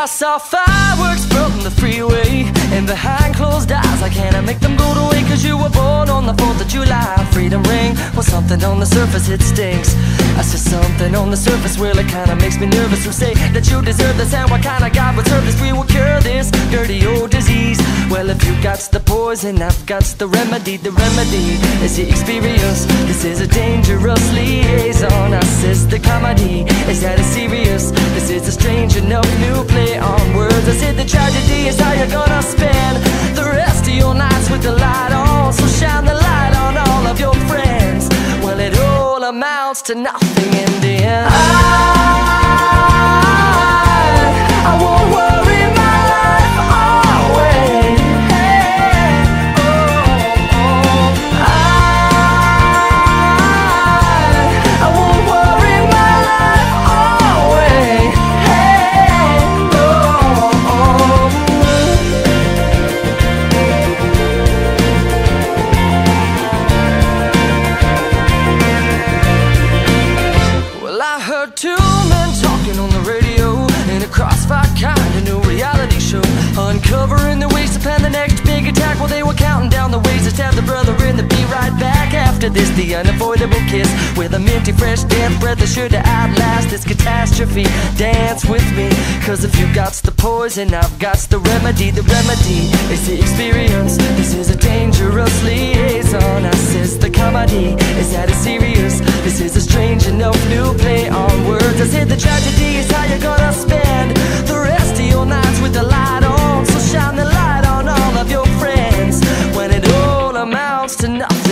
I saw fireworks from the freeway. And behind closed eyes I cannot make them go to away Cause you were born on the 4th of July. Freedom ring, well something on the surface it stinks. I said something on the surface, well it kinda makes me nervous Who say that you deserve this. And what kind of God would serve this? We will cure this dirty old disease. Well if you got the poison, I've got the remedy. The remedy is the experience. This is a dangerous liaison Says the comedy, is that it's serious? This is a strange enough new play on words. I said the tragedy is how you're gonna spend The rest of your nights with the light on. So shine the light on all of your friends. Well it all amounts to nothing in the end. I after this, the unavoidable kiss. With a minty fresh damp breath that's sure to outlast this catastrophe. Dance with me, cause if you got the poison, I've got the remedy. The remedy is the experience, this is a dangerous liaison. I says the comedy. Is that it's serious, this is a strange enough new play on words. I said the tragedy is how you're gonna spend the rest of your nights with the light on. So shine the light on all of your friends. When it all amounts to nothing.